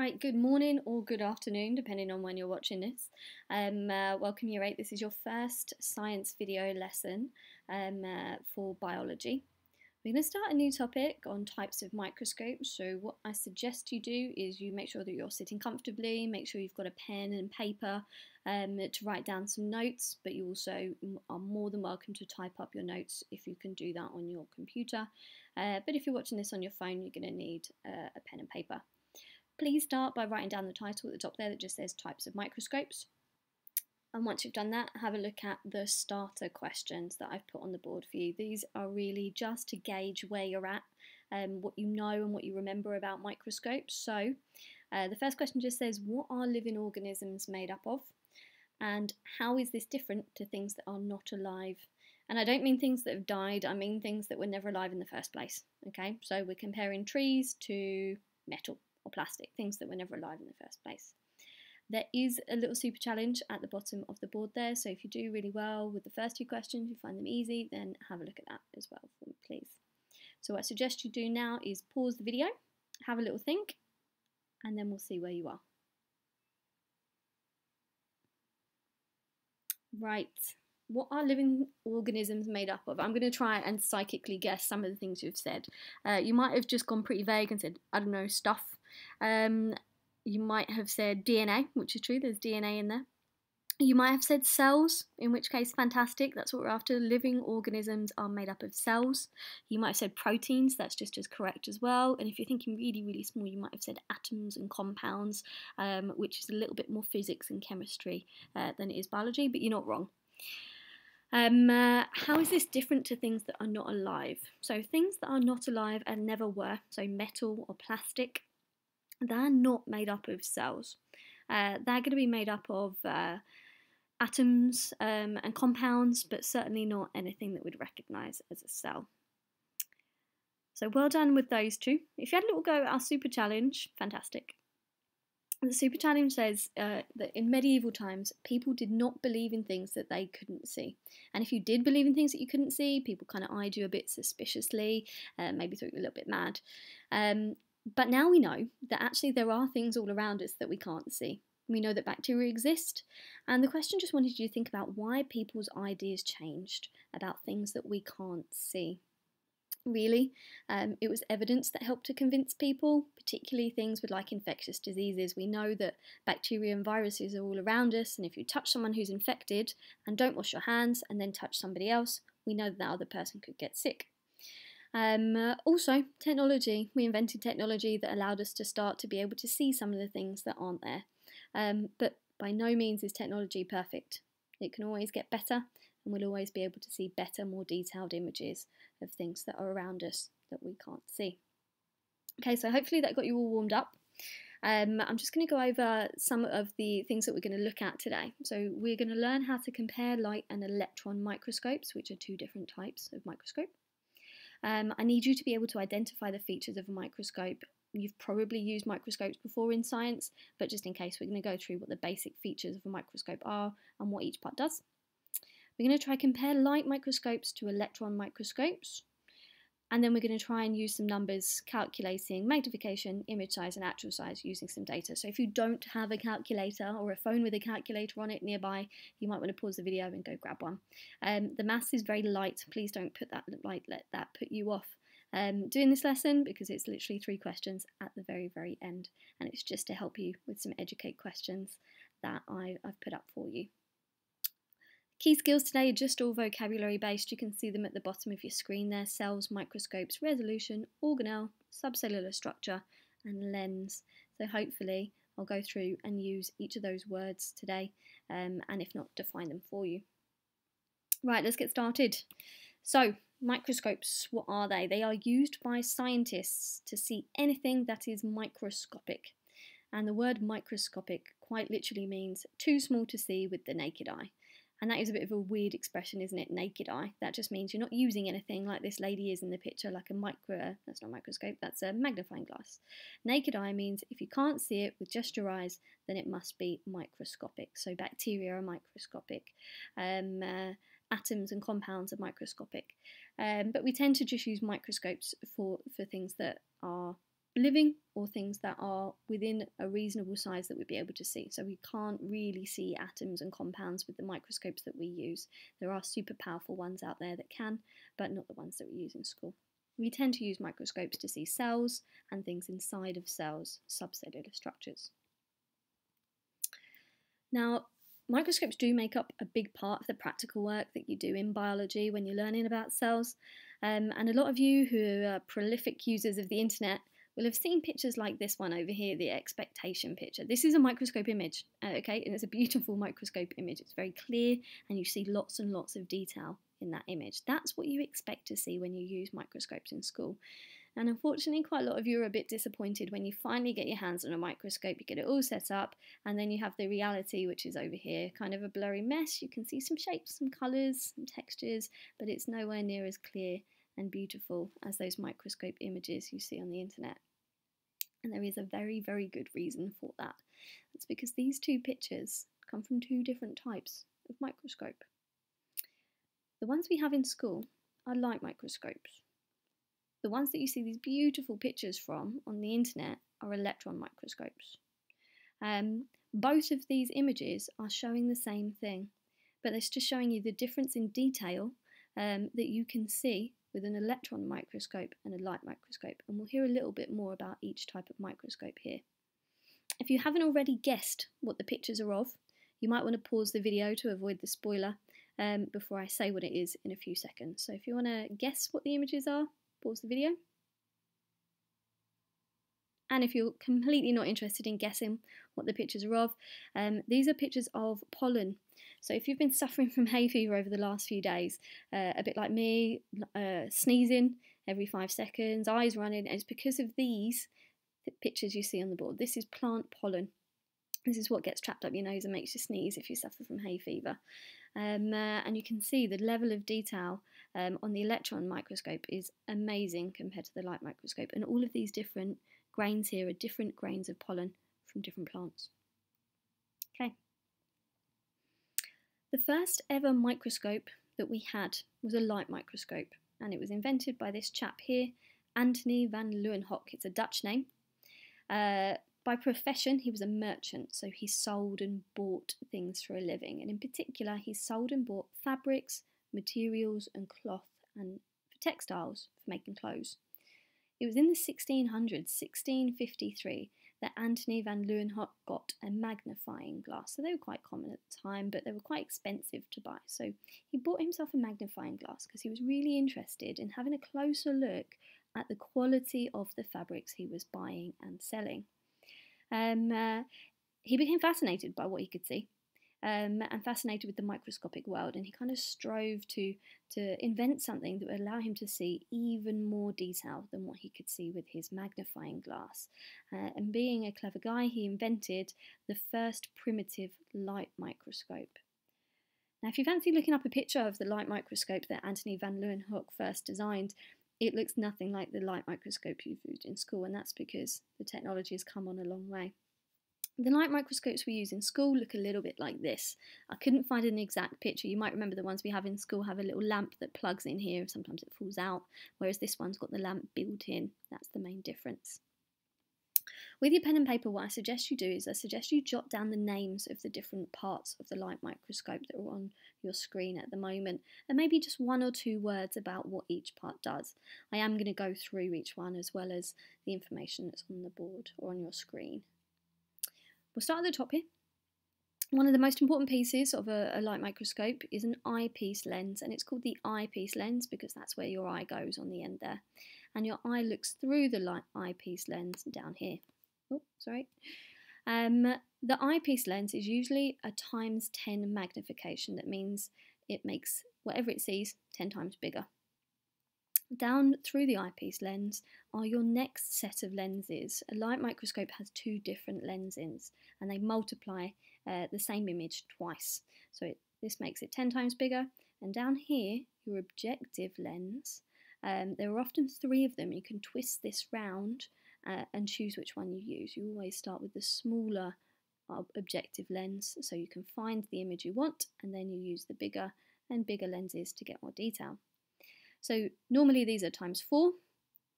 Right, good morning or good afternoon, depending on when you're watching this. Um, uh, welcome Year 8. This is your first science video lesson um, uh, for biology. We're going to start a new topic on types of microscopes. So what I suggest you do is you make sure that you're sitting comfortably, make sure you've got a pen and paper um, to write down some notes, but you also are more than welcome to type up your notes if you can do that on your computer. Uh, but if you're watching this on your phone, you're going to need uh, a pen and paper. Please start by writing down the title at the top there that just says types of microscopes. And once you've done that, have a look at the starter questions that I've put on the board for you. These are really just to gauge where you're at, um, what you know and what you remember about microscopes. So uh, the first question just says, what are living organisms made up of? And how is this different to things that are not alive? And I don't mean things that have died, I mean things that were never alive in the first place. Okay, so we're comparing trees to metal or plastic, things that were never alive in the first place. There is a little super challenge at the bottom of the board there, so if you do really well with the first two questions, you find them easy, then have a look at that as well for me, please. So what I suggest you do now is pause the video, have a little think, and then we'll see where you are. Right, what are living organisms made up of? I'm going to try and psychically guess some of the things you've said. Uh, you might have just gone pretty vague and said, I don't know, stuff, um, you might have said DNA, which is true, there's DNA in there. You might have said cells, in which case, fantastic, that's what we're after. Living organisms are made up of cells. You might have said proteins, that's just as correct as well. And if you're thinking really, really small, you might have said atoms and compounds, um, which is a little bit more physics and chemistry uh, than it is biology, but you're not wrong. Um, uh, how is this different to things that are not alive? So, things that are not alive and never were, so metal or plastic, they're not made up of cells. Uh, they're going to be made up of uh, atoms um, and compounds, but certainly not anything that we'd recognise as a cell. So well done with those two. If you had a little go at our super challenge, fantastic. The super challenge says uh, that in medieval times, people did not believe in things that they couldn't see. And if you did believe in things that you couldn't see, people kind of eyed you a bit suspiciously, uh, maybe thought you were a little bit mad. Um, but now we know that actually there are things all around us that we can't see. We know that bacteria exist, and the question just wanted you to think about why people's ideas changed about things that we can't see. Really, um, it was evidence that helped to convince people, particularly things with like infectious diseases. We know that bacteria and viruses are all around us, and if you touch someone who's infected and don't wash your hands and then touch somebody else, we know that that other person could get sick. Um, also, technology. We invented technology that allowed us to start to be able to see some of the things that aren't there. Um, but by no means is technology perfect. It can always get better, and we'll always be able to see better, more detailed images of things that are around us that we can't see. Okay, so hopefully that got you all warmed up. Um, I'm just going to go over some of the things that we're going to look at today. So we're going to learn how to compare light and electron microscopes, which are two different types of microscope. Um, I need you to be able to identify the features of a microscope. You've probably used microscopes before in science, but just in case, we're going to go through what the basic features of a microscope are and what each part does. We're going to try compare light microscopes to electron microscopes. And then we're going to try and use some numbers calculating magnification, image size and actual size using some data. So if you don't have a calculator or a phone with a calculator on it nearby, you might want to pause the video and go grab one. Um, the maths is very light. Please don't put that light, let that put you off um, doing this lesson because it's literally three questions at the very, very end. And it's just to help you with some Educake questions that I, I've put up for you. Key skills today are just all vocabulary based. You can see them at the bottom of your screen there cells, microscopes, resolution, organelle, subcellular structure, and lens. So hopefully I'll go through and use each of those words today, um, and if not, define them for you. Right, let's get started. So, microscopes, what are they? They are used by scientists to see anything that is microscopic. And the word microscopic quite literally means too small to see with the naked eye. And that is a bit of a weird expression, isn't it? Naked eye. That just means you're not using anything like this lady is in the picture, like a micro, that's not microscope, that's a magnifying glass. Naked eye means if you can't see it with just your eyes, then it must be microscopic. So bacteria are microscopic. Um, uh, atoms and compounds are microscopic. Um, but we tend to just use microscopes for, for things that are living or things that are within a reasonable size that we'd be able to see. So we can't really see atoms and compounds with the microscopes that we use. There are super powerful ones out there that can, but not the ones that we use in school. We tend to use microscopes to see cells and things inside of cells, subcellular structures. Now, microscopes do make up a big part of the practical work that you do in biology when you're learning about cells. Um, and a lot of you who are prolific users of the internet will have seen pictures like this one over here, the expectation picture. This is a microscope image, uh, okay, and it's a beautiful microscope image. It's very clear and you see lots and lots of detail in that image. That's what you expect to see when you use microscopes in school. And unfortunately, quite a lot of you are a bit disappointed when you finally get your hands on a microscope, you get it all set up, and then you have the reality, which is over here, kind of a blurry mess. You can see some shapes, some colours, some textures, but it's nowhere near as clear and beautiful as those microscope images you see on the internet. And there is a very, very good reason for that. That's because these two pictures come from two different types of microscope. The ones we have in school are light microscopes. The ones that you see these beautiful pictures from on the internet are electron microscopes. Um, both of these images are showing the same thing, but it's just showing you the difference in detail um, that you can see with an electron microscope and a light microscope, and we'll hear a little bit more about each type of microscope here. If you haven't already guessed what the pictures are of, you might want to pause the video to avoid the spoiler um, before I say what it is in a few seconds. So if you want to guess what the images are, pause the video. And if you're completely not interested in guessing what the pictures are of, um, these are pictures of pollen. So if you've been suffering from hay fever over the last few days, uh, a bit like me, uh, sneezing every five seconds, eyes running, it's because of these pictures you see on the board. This is plant pollen. This is what gets trapped up your nose and makes you sneeze if you suffer from hay fever. Um, uh, and you can see the level of detail um, on the electron microscope is amazing compared to the light microscope. And all of these different grains here are different grains of pollen from different plants. Okay. The first ever microscope that we had was a light microscope, and it was invented by this chap here, Antony van Leeuwenhoek. It's a Dutch name. Uh, by profession, he was a merchant, so he sold and bought things for a living, and in particular, he sold and bought fabrics, materials, and cloth, and textiles for making clothes. It was in the 1600s, 1653, that Antony van Leeuwenhoek got a magnifying glass. So they were quite common at the time, but they were quite expensive to buy. So he bought himself a magnifying glass because he was really interested in having a closer look at the quality of the fabrics he was buying and selling. Um, uh, he became fascinated by what he could see um, and fascinated with the microscopic world, and he kind of strove to to invent something that would allow him to see even more detail than what he could see with his magnifying glass. Uh, and being a clever guy, he invented the first primitive light microscope. Now, if you fancy looking up a picture of the light microscope that Antony van Leeuwenhoek first designed, it looks nothing like the light microscope you've used in school, and that's because the technology has come on a long way. The light microscopes we use in school look a little bit like this. I couldn't find an exact picture. You might remember the ones we have in school have a little lamp that plugs in here. Sometimes it falls out, whereas this one's got the lamp built in. That's the main difference. With your pen and paper, what I suggest you do is I suggest you jot down the names of the different parts of the light microscope that are on your screen at the moment, and maybe just one or two words about what each part does. I am going to go through each one as well as the information that's on the board or on your screen. We'll start at the top here. One of the most important pieces of a, a, light microscope is an eyepiece lens, and it's called the eyepiece lens because that's where your eye goes on the end there. And your eye looks through the light eyepiece lens down here. Oh, sorry. Um, the eyepiece lens is usually a times 10 magnification. That means it makes whatever it sees 10 times bigger. Down through the eyepiece lens are your next set of lenses. A light microscope has two different lenses and they multiply uh, the same image twice. So it, this makes it 10 times bigger. And down here, your objective lens, um, there are often three of them. You can twist this round uh, and choose which one you use. You always start with the smaller objective lens so you can find the image you want and then you use the bigger and bigger lenses to get more detail. So normally these are times 4,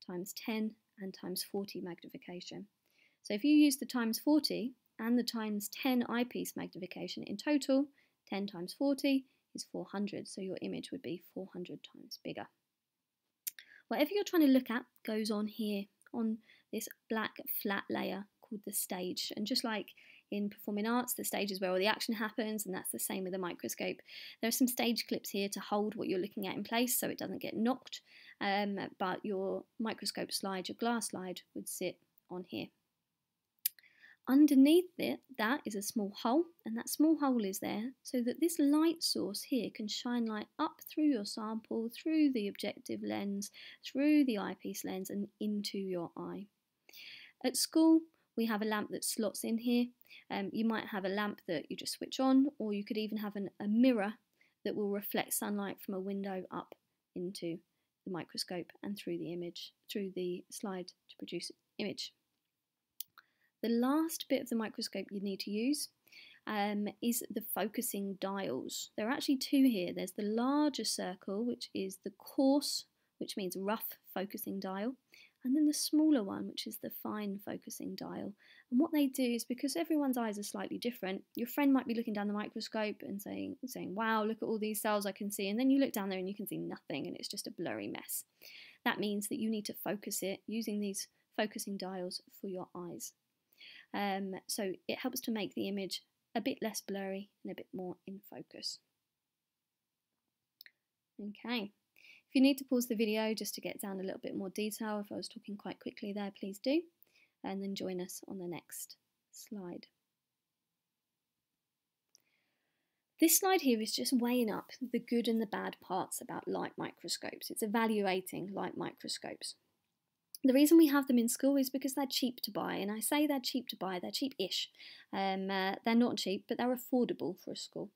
times 10 and times 40 magnification. So if you use the times 40 and the times 10 eyepiece magnification in total, 10 times 40 is 400, so your image would be 400 times bigger. Whatever you're trying to look at goes on here on this black flat layer called the stage. And just like in performing arts, the stage is where all the action happens, and that's the same with a microscope. There are some stage clips here to hold what you're looking at in place so it doesn't get knocked, um, but your microscope slide, your glass slide, would sit on here. Underneath it, that is a small hole, and that small hole is there so that this light source here can shine light up through your sample, through the objective lens, through the eyepiece lens, and into your eye. At school, we have a lamp that slots in here. Um, you might have a lamp that you just switch on, or you could even have an, a mirror that will reflect sunlight from a window up into the microscope and through the image, through the slide to produce image. The last bit of the microscope you need to use um, is the focusing dials. There are actually two here. There's the larger circle, which is the coarse, which means rough focusing dial, and then the smaller one, which is the fine focusing dial. And what they do is because everyone's eyes are slightly different, your friend might be looking down the microscope and saying, saying, Wow, look at all these cells I can see. And then you look down there and you can see nothing, and it's just a blurry mess. That means that you need to focus it using these focusing dials for your eyes. Um, so it helps to make the image a bit less blurry and a bit more in focus. Okay, if you need to pause the video just to get down a little bit more detail, if I was talking quite quickly there, please do, and then join us on the next slide. This slide here is just weighing up the good and the bad parts about light microscopes. It's evaluating light microscopes. The reason we have them in school is because they're cheap to buy, and I say they're cheap to buy, they're cheap-ish. Um, uh, they're not cheap, but they're affordable for a school.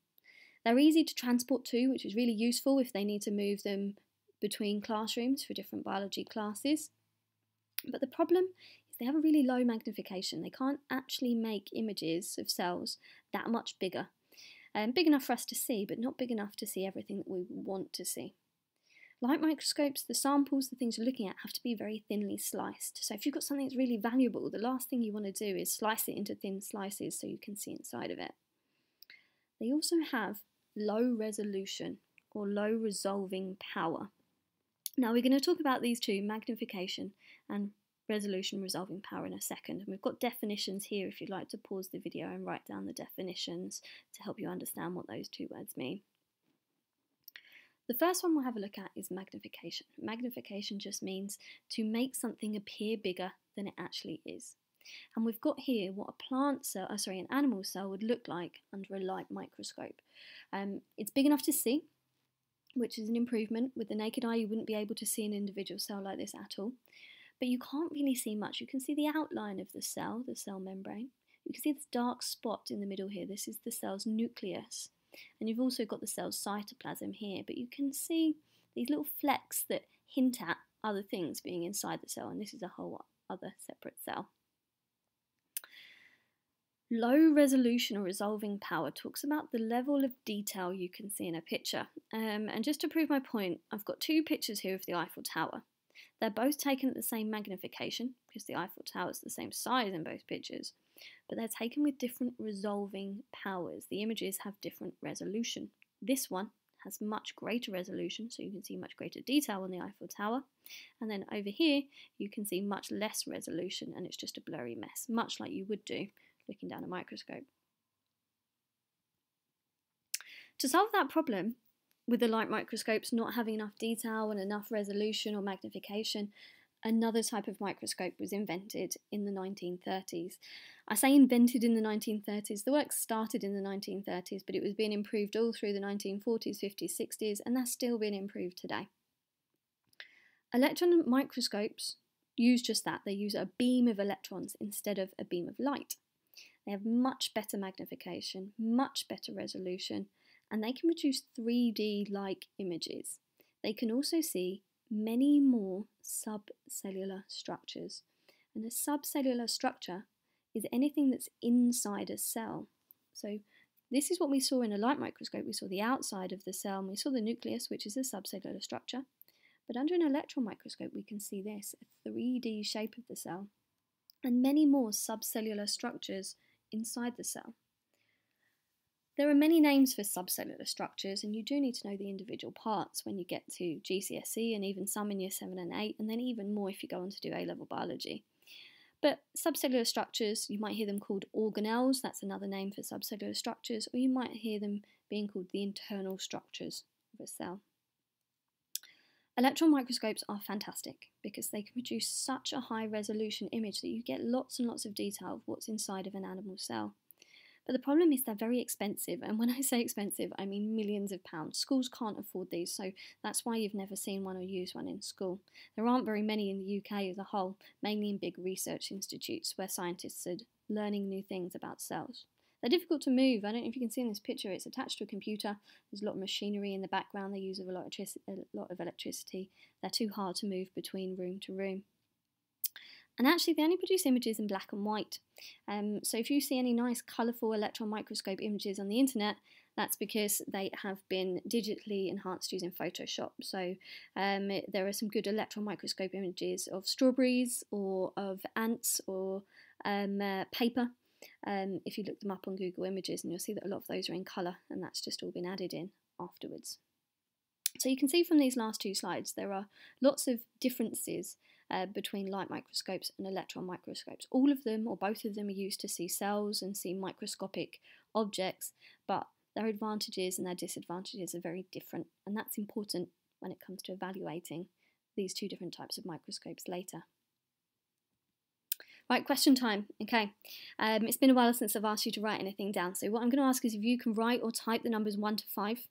They're easy to transport to, which is really useful if they need to move them between classrooms for different biology classes. But the problem is they have a really low magnification. They can't actually make images of cells that much bigger. Um, big enough for us to see, but not big enough to see everything that we want to see. Light microscopes, the samples, the things you're looking at have to be very thinly sliced. So if you've got something that's really valuable, the last thing you want to do is slice it into thin slices so you can see inside of it. They also have low resolution or low resolving power. Now we're going to talk about these two, magnification and resolution resolving power in a second. And we've got definitions here if you'd like to pause the video and write down the definitions to help you understand what those two words mean. The first one we'll have a look at is magnification. Magnification just means to make something appear bigger than it actually is. And we've got here what a plant cell, uh, sorry, an animal cell would look like under a light microscope. Um, it's big enough to see, which is an improvement. With the naked eye, you wouldn't be able to see an individual cell like this at all. But you can't really see much. You can see the outline of the cell, the cell membrane. You can see this dark spot in the middle here. This is the cell's nucleus. And you've also got the cell's cytoplasm here, but you can see these little flecks that hint at other things being inside the cell, and this is a whole other separate cell. Low resolution or resolving power talks about the level of detail you can see in a picture. Um, and just to prove my point, I've got two pictures here of the Eiffel Tower. They're both taken at the same magnification, because the Eiffel Tower is the same size in both pictures, but they're taken with different resolving powers. The images have different resolution. This one has much greater resolution, so you can see much greater detail on the Eiffel Tower. And then over here, you can see much less resolution, and it's just a blurry mess, much like you would do looking down a microscope. To solve that problem, with the light microscopes not having enough detail and enough resolution or magnification, another type of microscope was invented in the 1930s. I say invented in the 1930s, the work started in the 1930s, but it was being improved all through the 1940s, 50s, 60s, and that's still being improved today. Electron microscopes use just that, they use a beam of electrons instead of a beam of light. They have much better magnification, much better resolution, and they can produce 3D like images. They can also see many more subcellular structures. And a subcellular structure is anything that's inside a cell. So this is what we saw in a light microscope. We saw the outside of the cell and we saw the nucleus, which is a subcellular structure. But under an electron microscope, we can see this a 3D shape of the cell and many more subcellular structures inside the cell. There are many names for subcellular structures, and you do need to know the individual parts when you get to GCSE and even some in year 7 and 8, and then even more if you go on to do A level biology. But subcellular structures, you might hear them called organelles, that's another name for subcellular structures, or you might hear them being called the internal structures of a cell. Electron microscopes are fantastic because they can produce such a high resolution image that you get lots and lots of detail of what's inside of an animal cell. But the problem is they're very expensive, and when I say expensive, I mean millions of pounds. Schools can't afford these, so that's why you've never seen one or used one in school. There aren't very many in the UK as a whole, mainly in big research institutes where scientists are learning new things about cells. They're difficult to move. I don't know if you can see in this picture, it's attached to a computer. There's a lot of machinery in the background. They use a lot of electricity. They're too hard to move between room to room. And actually, they only produce images in black and white. Um, so if you see any nice colourful electron microscope images on the internet, that's because they have been digitally enhanced using Photoshop. So um, there are some good electron microscope images of strawberries or of ants or um, uh, paper. Um, if you look them up on Google Images, and you'll see that a lot of those are in colour, and that's just all been added in afterwards. So you can see from these last two slides there are lots of differences uh, between light microscopes and electron microscopes. All of them, or both of them, are used to see cells and see microscopic objects, but their advantages and their disadvantages are very different, and that's important when it comes to evaluating these two different types of microscopes later. Right, question time. Okay, um, it's been a while since I've asked you to write anything down, so what I'm going to ask is if you can write or type the numbers 1 to 5.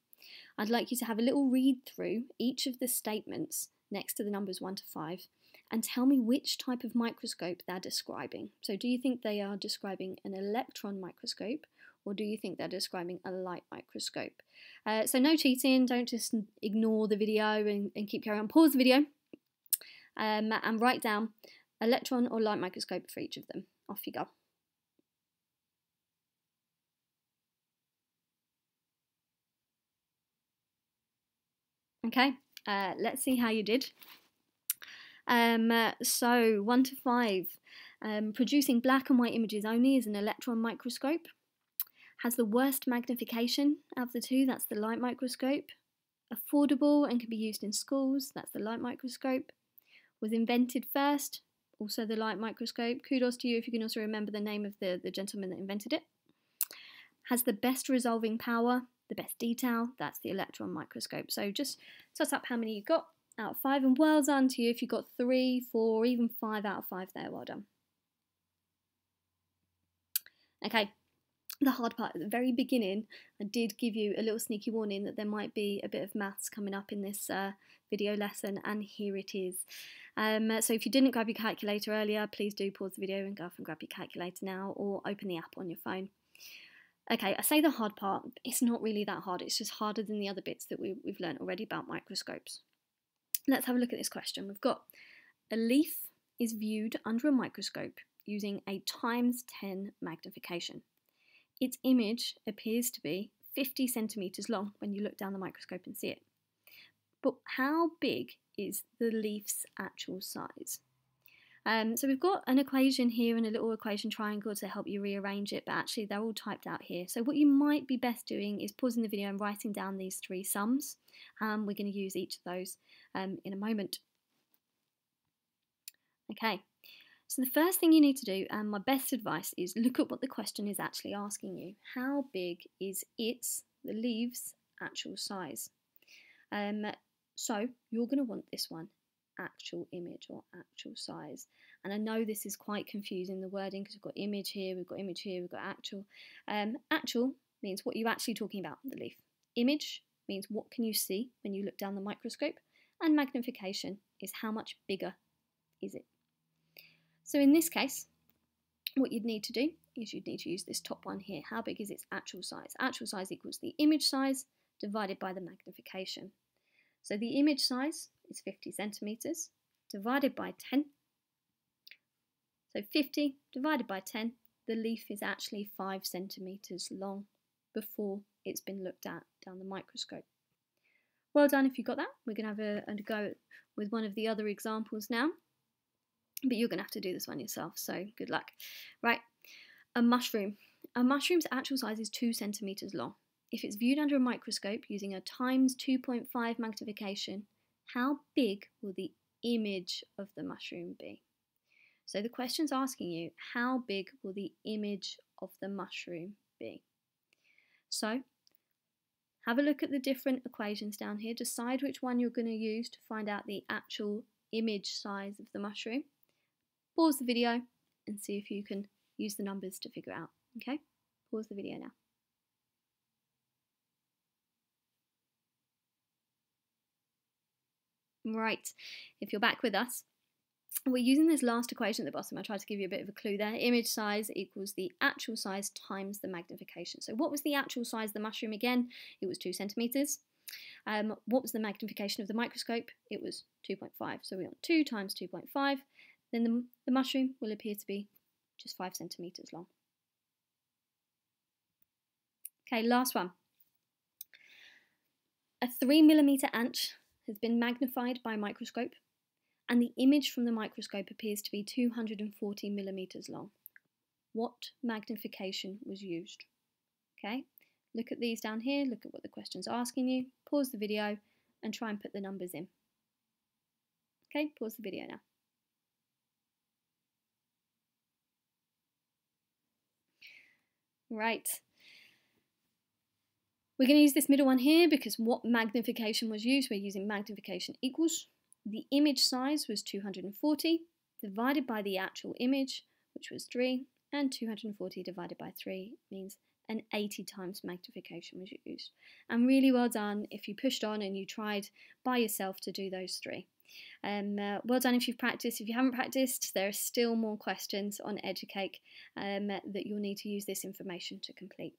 I'd like you to have a little read through each of the statements next to the numbers 1 to 5 and tell me which type of microscope they're describing. So, do you think they are describing an electron microscope or do you think they're describing a light microscope? Uh, so, no cheating, don't just ignore the video and, and keep carrying on. Pause the video um, and write down electron or light microscope for each of them. Off you go. Okay, uh, let's see how you did. Um, uh, so, 1 to 5. Um, producing black and white images only is an electron microscope. Has the worst magnification of the two, that's the light microscope. Affordable and can be used in schools, that's the light microscope. Was invented first, also the light microscope. Kudos to you if you can also remember the name of the, the gentleman that invented it. Has the best resolving power, the best detail, that's the electron microscope. So just toss up how many you got out of five, and well done to you if you got three, four, even five out of five there. Well done. Okay, the hard part at the very beginning, I did give you a little sneaky warning that there might be a bit of maths coming up in this uh, video lesson, and here it is. Um, so if you didn't grab your calculator earlier, please do pause the video and go off and grab your calculator now, or open the app on your phone. Okay, I say the hard part, it's not really that hard, it's just harder than the other bits that we, we've learned already about microscopes. Let's have a look at this question. We've got a leaf is viewed under a microscope using a times 10 magnification. Its image appears to be 50 centimetres long when you look down the microscope and see it. But how big is the leaf's actual size? Um, so we've got an equation here and a little equation triangle to help you rearrange it, but actually they're all typed out here. So what you might be best doing is pausing the video and writing down these three sums. Um, we're going to use each of those um, in a moment. Okay, so the first thing you need to do, and my best advice, is look at what the question is actually asking you. How big is its, the leaves, actual size? Um, so you're going to want this one actual image or actual size. And I know this is quite confusing, the wording, because we've got image here, we've got image here, we've got actual. Um, actual means what you're actually talking about, the leaf. Image means what can you see when you look down the microscope. And magnification is how much bigger is it. So in this case, what you'd need to do is you'd need to use this top one here. How big is its actual size? Actual size equals the image size divided by the magnification. So the image size is 50 centimetres divided by 10. So 50 divided by 10, the leaf is actually 5 centimetres long before it's been looked at down the microscope. well done if you got that. We're going to have a, a go with one of the other examples now. But you're going to have to do this one yourself, so good luck. Right, a mushroom. A mushroom's actual size is 2 centimetres long. If it's viewed under a microscope using a times 2.5 magnification, how big will the image of the mushroom be? So the question's asking you, how big will the image of the mushroom be? So have a look at the different equations down here. Decide which one you're going to use to find out the actual image size of the mushroom. Pause the video and see if you can use the numbers to figure out. Okay, pause the video now. Right, if you're back with us, we're using this last equation at the bottom. I tried to give you a bit of a clue there. Image size equals the actual size times the magnification. So what was the actual size of the mushroom again? It was 2 centimetres. Um, what was the magnification of the microscope? It was 2.5. So we want 2 times 2.5. Then the, the mushroom will appear to be just 5 centimetres long. Okay, last one. A 3 millimetre ant has been magnified by a microscope and the image from the microscope appears to be 240 millimeters long. What magnification was used? Okay, look at these down here, look at what the question's asking you, pause the video and try and put the numbers in. Okay, pause the video now. Right. We're going to use this middle one here because what magnification was used? We're using magnification equals the image size was 240 divided by the actual image, which was 3, and 240 divided by 3 means an 80 times magnification was used. And really well done if you pushed on and you tried by yourself to do those three. Um, uh, well done if you've practiced. If you haven't practiced, there are still more questions on Educake um, that you'll need to use this information to complete.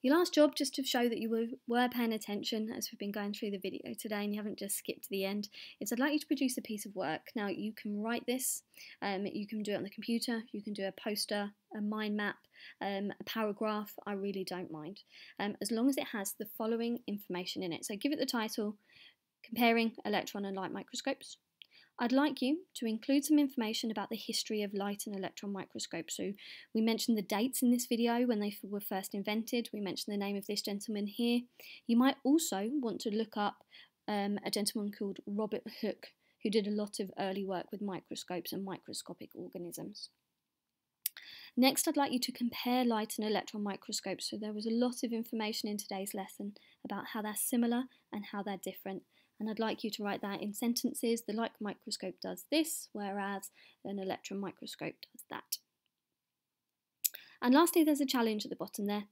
Your last job, just to show that you were, were paying attention as we've been going through the video today and you haven't just skipped to the end, is I'd like you to produce a piece of work. Now you can write this, um, you can do it on the computer, you can do a poster, a mind map, um, a paragraph, I really don't mind. Um, as long as it has the following information in it. So give it the title, Comparing Electron and Light Microscopes, I'd like you to include some information about the history of light and electron microscopes. So we mentioned the dates in this video when they were first invented. We mentioned the name of this gentleman here. You might also want to look up um, a gentleman called Robert Hooke, who did a lot of early work with microscopes and microscopic organisms. Next, I'd like you to compare light and electron microscopes. So there was a lot of information in today's lesson about how they're similar and how they're different and I'd like you to write that in sentences. The light microscope does this, whereas an electron microscope does that. And lastly, there's a challenge at the bottom there.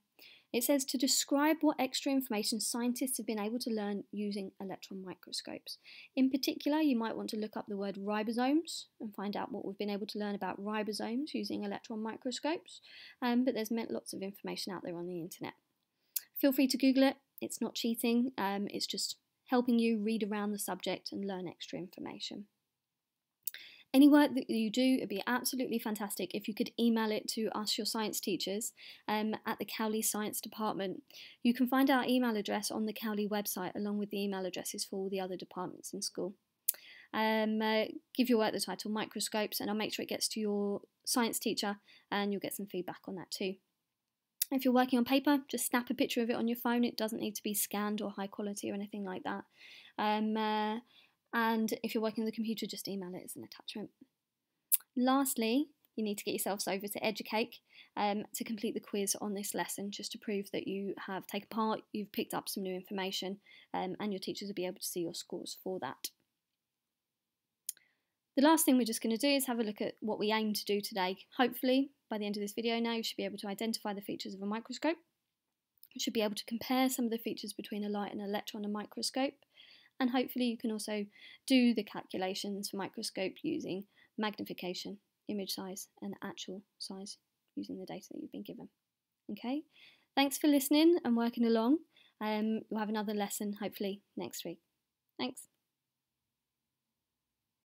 It says to describe what extra information scientists have been able to learn using electron microscopes. In particular, you might want to look up the word ribosomes and find out what we've been able to learn about ribosomes using electron microscopes, um, but there's meant lots of information out there on the internet. Feel free to Google it, it's not cheating, um, it's just helping you read around the subject and learn extra information. Any work that you do, would be absolutely fantastic if you could email it to us, your science teachers, um, at the Cowley Science Department. You can find our email address on the Cowley website along with the email addresses for all the other departments in school. Um, uh, give your work the title Microscopes and I'll make sure it gets to your science teacher and you'll get some feedback on that too. If you're working on paper, just snap a picture of it on your phone. It doesn't need to be scanned or high quality or anything like that. Um, uh, and if you're working on the computer, just email it as an attachment. Lastly, you need to get yourselves over to Educake um, to complete the quiz on this lesson, just to prove that you have taken part, you've picked up some new information, um, and your teachers will be able to see your scores for that. The last thing we're just going to do is have a look at what we aim to do today. Hopefully, by the end of this video now, you should be able to identify the features of a microscope. You should be able to compare some of the features between a light and electron and microscope. And hopefully you can also do the calculations for microscope using magnification, image size, and actual size using the data that you've been given. Okay, thanks for listening and working along. Um, we'll have another lesson hopefully next week. Thanks.